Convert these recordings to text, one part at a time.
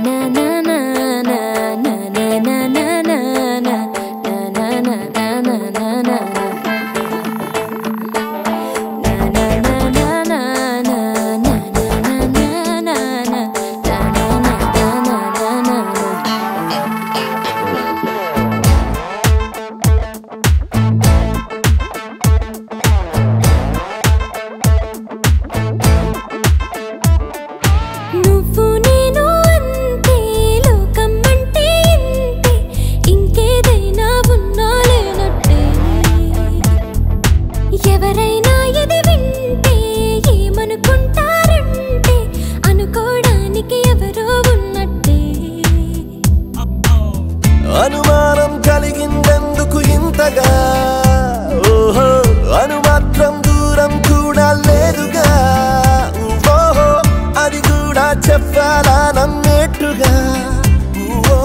banana కలిగిందెందుకు ఓహో అను మాత్రం దూరం కూడా లేదుగా. ఓహో అది కూడా చెప్పాలా నమ్మేట్టుగా ఓహో,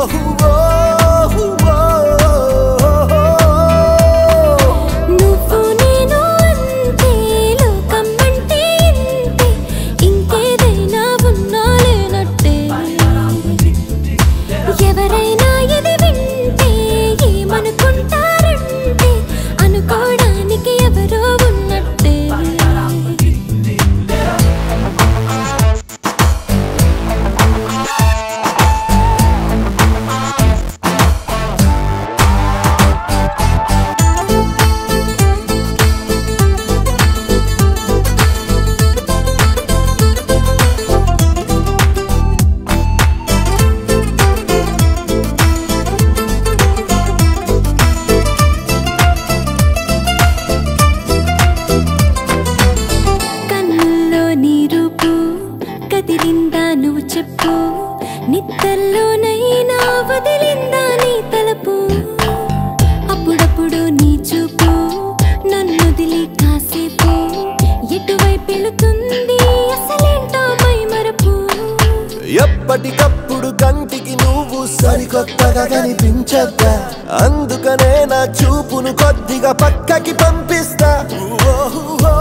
పిలుతుంది. అసలేంటో మైమరపు. ఎప్పటికప్పుడు కంటికి నువ్వు సరికొత్తగా కనిపించద్దా అందుకనే నా చూపును కొద్దిగా పక్కకి పంపిస్తా. ఓహో.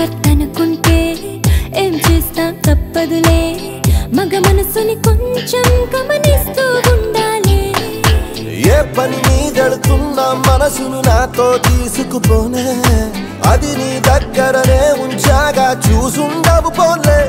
కట్టనుకుంటే ఏం చేస్తా తప్పదులే. మగ మనసుని కొంచెం గమనిస్తూ ఉండాలి. ఏ పని మీదడుతున్నా మనసును నాతో తీసుకుపోనే. అది నీ దగ్గరనే ఉంచాగా చూసుండవు పోలే.